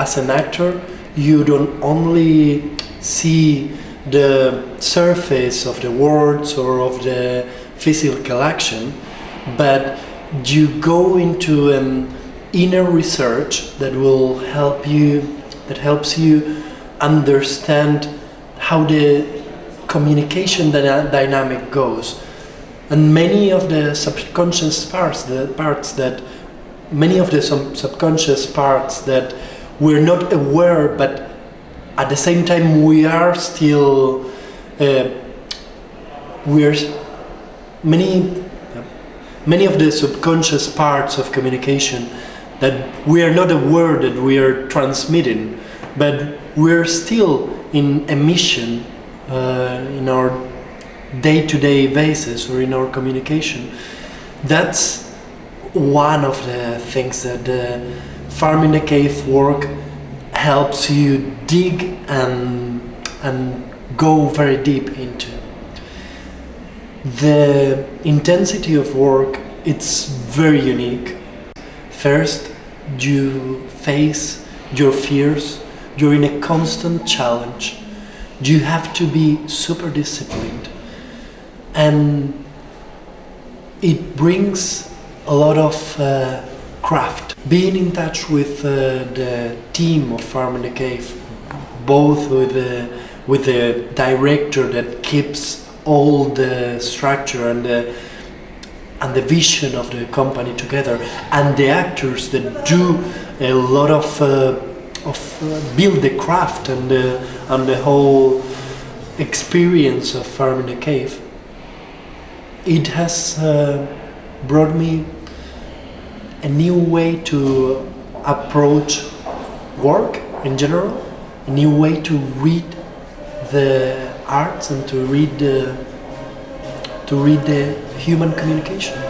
as an actor, you don't only see the surface of the words or of the physical action, but you go into an inner research that will help you, that helps you understand how the communication dynamic goes. And many of the subconscious parts, the parts that, many of the sub- subconscious parts that we're not aware, but at the same time we are still, uh, we're many, many of the subconscious parts of communication that we are not aware that we are transmitting, but we're still in emission uh, in our day-to-day basis or in our communication. That's one of the things that the farm in the cave work helps you dig and and go very deep into. The intensity of work it's very unique. First, you face your fears. You're in a constant challenge. You have to be super disciplined, and it brings a lot of uh, craft. Being in touch with uh, the team of Farm in the Cave, both with the, with the director that keeps all the structure and the and the vision of the company together, and the actors that do a lot of uh, of uh, build the craft and the and the whole experience of Farm in the Cave. It has uh, brought me a new way to approach work in general, a new way to read the arts and to read the to read the human communication.